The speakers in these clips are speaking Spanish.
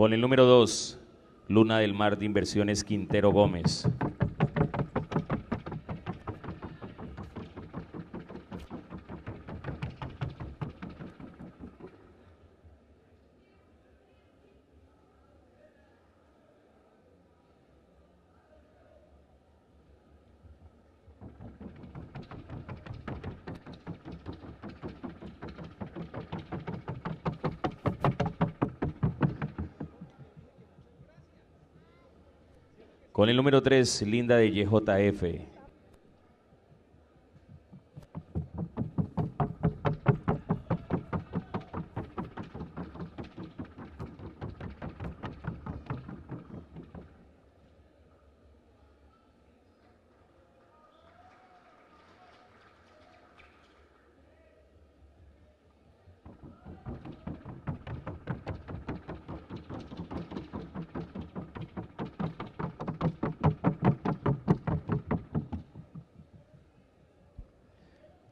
Con el número 2, Luna del Mar de Inversiones Quintero Gómez. Con el número 3, Linda de YJF.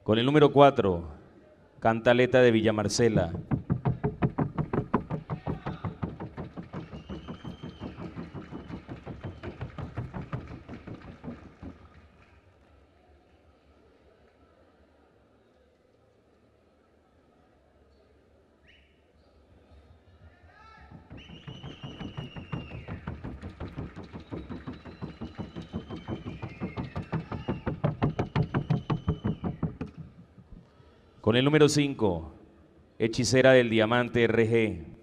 Con el número 4, Cantaleta de Villa Con el número 5, Hechicera del Diamante RG.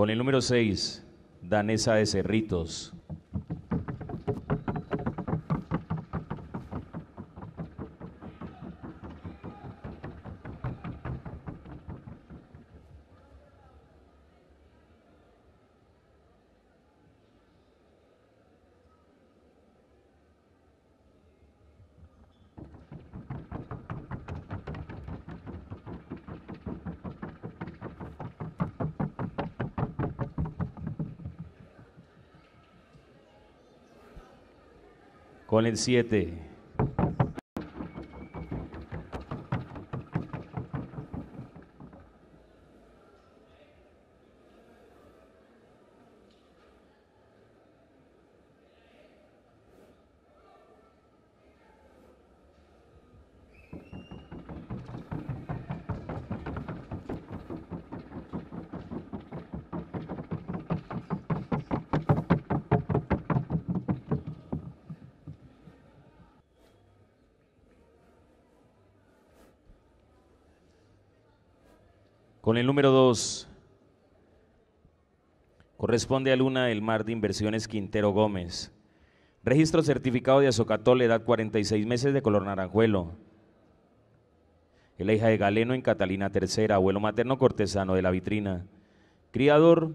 Con el número 6, Danesa de Cerritos. Con el 7, Con el número 2, corresponde a Luna del Mar de Inversiones Quintero Gómez. Registro certificado de Azocatol, edad 46 meses, de color naranjuelo. Es la hija de Galeno en Catalina III, abuelo materno cortesano de la vitrina. Criador,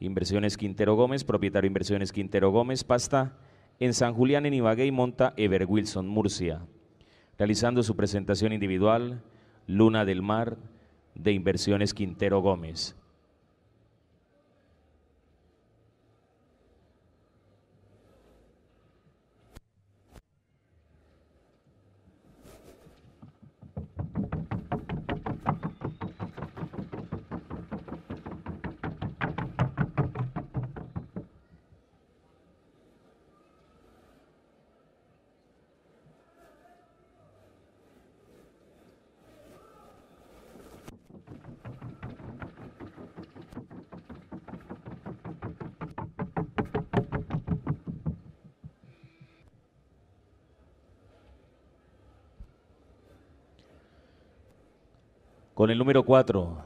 Inversiones Quintero Gómez, propietario Inversiones Quintero Gómez, pasta en San Julián, en Ibagué y monta Ever Wilson, Murcia. Realizando su presentación individual, Luna del Mar, de Inversiones Quintero Gómez. Con el número 4.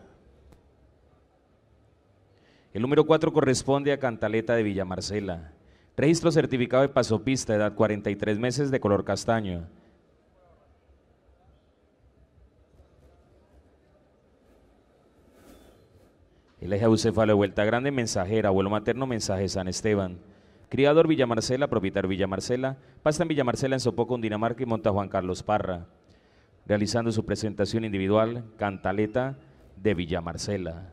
El número 4 corresponde a Cantaleta de Villa Marcela. Registro certificado de pasopista, edad 43 meses, de color castaño. El eje bucéfalo de vuelta grande, mensajera, abuelo materno, mensaje San Esteban. Criador Villa Marcela, propietario Villa Marcela, pasta en Villa Marcela en Sopó, Dinamarca y monta Juan Carlos Parra. Realizando su presentación individual, Cantaleta de Villa Marcela.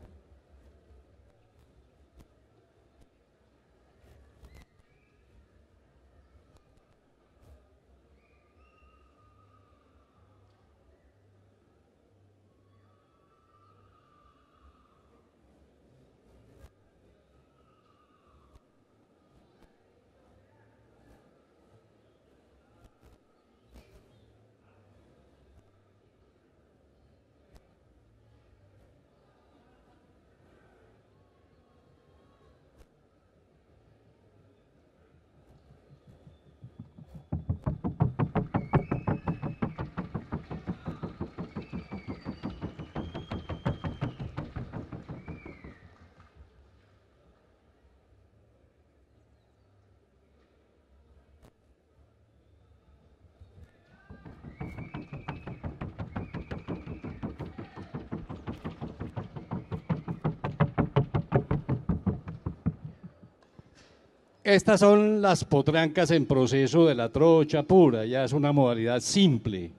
Estas son las potrancas en proceso de la trocha pura, ya es una modalidad simple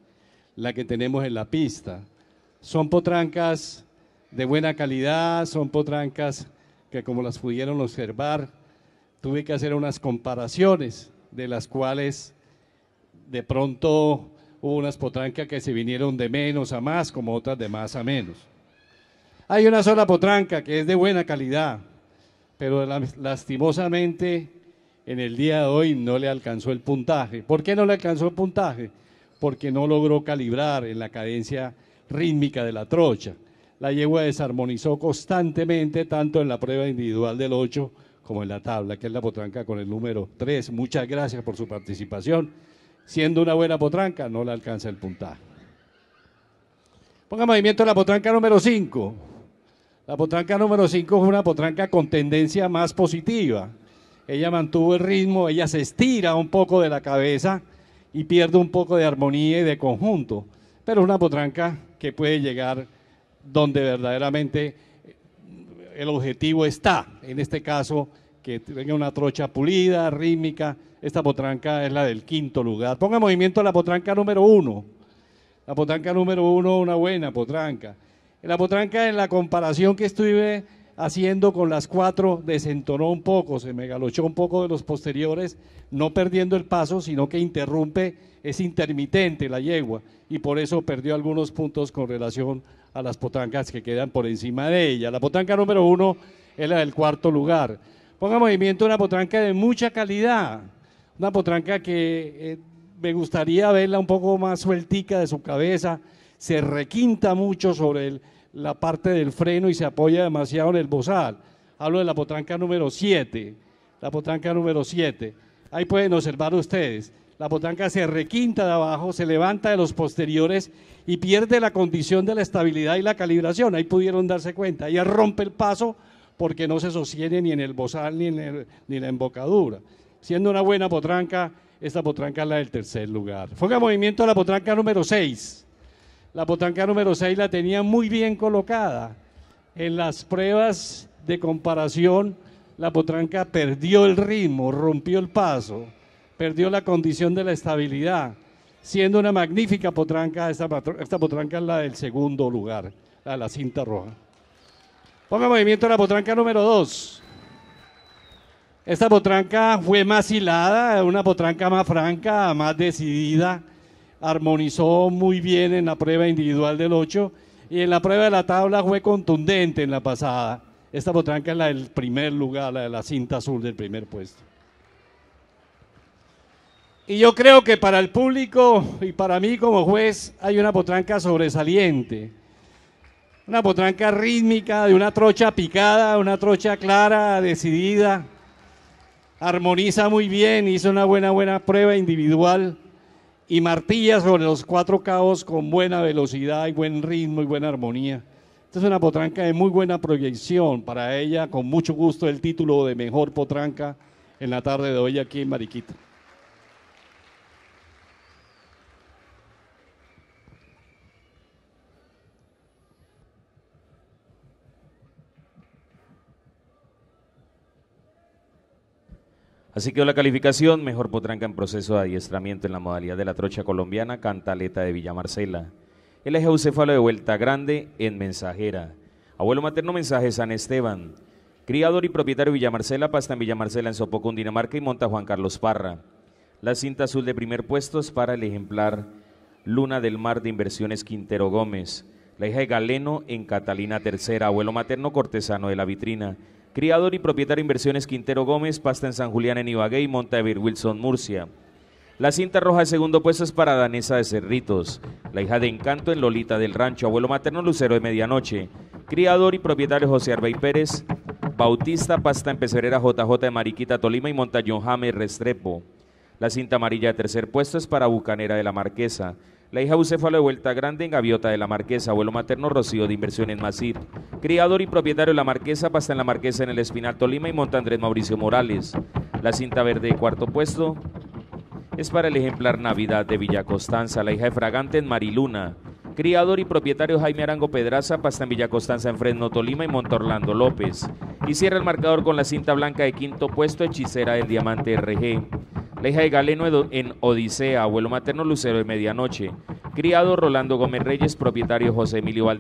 la que tenemos en la pista. Son potrancas de buena calidad, son potrancas que como las pudieron observar, tuve que hacer unas comparaciones de las cuales de pronto hubo unas potrancas que se vinieron de menos a más, como otras de más a menos. Hay una sola potranca que es de buena calidad, pero lastimosamente en el día de hoy no le alcanzó el puntaje. ¿Por qué no le alcanzó el puntaje? Porque no logró calibrar en la cadencia rítmica de la trocha. La yegua desarmonizó constantemente, tanto en la prueba individual del 8 como en la tabla, que es la potranca con el número 3. Muchas gracias por su participación. Siendo una buena potranca, no le alcanza el puntaje. Ponga movimiento la potranca número 5. La potranca número 5 es una potranca con tendencia más positiva. Ella mantuvo el ritmo, ella se estira un poco de la cabeza y pierde un poco de armonía y de conjunto. Pero es una potranca que puede llegar donde verdaderamente el objetivo está. En este caso, que tenga una trocha pulida, rítmica. Esta potranca es la del quinto lugar. Ponga en movimiento la potranca número uno. La potranca número uno, una buena potranca. La potranca en la comparación que estuve haciendo con las cuatro desentonó un poco, se me galochó un poco de los posteriores, no perdiendo el paso, sino que interrumpe, es intermitente la yegua y por eso perdió algunos puntos con relación a las potrancas que quedan por encima de ella. La potranca número uno es la del cuarto lugar. Ponga movimiento una potranca de mucha calidad, una potranca que eh, me gustaría verla un poco más sueltica de su cabeza, se requinta mucho sobre la parte del freno y se apoya demasiado en el bozal. Hablo de la potranca número 7, la potranca número 7. Ahí pueden observar ustedes. La potranca se requinta de abajo, se levanta de los posteriores y pierde la condición de la estabilidad y la calibración. Ahí pudieron darse cuenta. Ella rompe el paso porque no se sostiene ni en el bozal ni en, la embocadura. Siendo una buena potranca, esta potranca es la del tercer lugar. Foca movimiento a la potranca número 6 la potranca número 6 la tenía muy bien colocada. En las pruebas de comparación, la potranca perdió el ritmo, rompió el paso, perdió la condición de la estabilidad, siendo una magnífica potranca, esta, esta potranca es la del segundo lugar, la de la cinta roja. Ponga movimiento la potranca número 2. Esta potranca fue más hilada, una potranca más franca, más decidida, armonizó muy bien en la prueba individual del 8 y en la prueba de la tabla fue contundente en la pasada. Esta potranca es la del primer lugar, la de la cinta azul del primer puesto. Y yo creo que para el público y para mí como juez hay una potranca sobresaliente. Una potranca rítmica, de una trocha picada, una trocha clara, decidida. Armoniza muy bien, hizo una buena, buena prueba individual y martilla sobre los cuatro cabos con buena velocidad y buen ritmo y buena armonía. Esta es una potranca de muy buena proyección para ella, con mucho gusto el título de mejor potranca en la tarde de hoy aquí en Mariquita. Así quedó la calificación, mejor potranca en proceso de adiestramiento en la modalidad de la trocha colombiana, Cantaleta de Villa Marcela. El eje Bucéfalo de Vuelta Grande en Mensajera. Abuelo materno mensaje San Esteban. Criador y propietario Villa Marcela, pasta en Villa Marcela en Sopo, Dinamarca y monta Juan Carlos Parra. La cinta azul de primer puesto es para el ejemplar Luna del Mar de Inversiones Quintero Gómez. La hija de Galeno en Catalina Tercera, abuelo materno cortesano de la vitrina. Criador y propietario Inversiones Quintero Gómez, pasta en San Julián en Ibagué y Montaver Wilson Murcia. La cinta roja de segundo puesto es para Danesa de Cerritos, la hija de Encanto en Lolita del Rancho, abuelo materno Lucero de Medianoche, criador y propietario José Arbey Pérez, Bautista Pasta en Pecerera JJ de Mariquita Tolima y Montallón James Restrepo. La cinta amarilla de tercer puesto es para Bucanera de la Marquesa, la hija Bucéfalo de Vuelta Grande en Gaviota de la Marquesa, abuelo materno Rocío de Inversiones Masir. Criador y propietario de la Marquesa, pasta en la Marquesa en el Espinal Tolima y monta Andrés Mauricio Morales. La cinta verde de cuarto puesto es para el ejemplar Navidad de Villa Costanza, la hija de Fragante en Mariluna. Criador y propietario Jaime Arango Pedraza, pasta en Villa Costanza en Fresno Tolima y monta Orlando López. Y cierra el marcador con la cinta blanca de quinto puesto, hechicera del Diamante RG. La hija de Galeno en Odisea, abuelo materno Lucero de Medianoche. Criado Rolando Gómez Reyes, propietario José Emilio Valdez.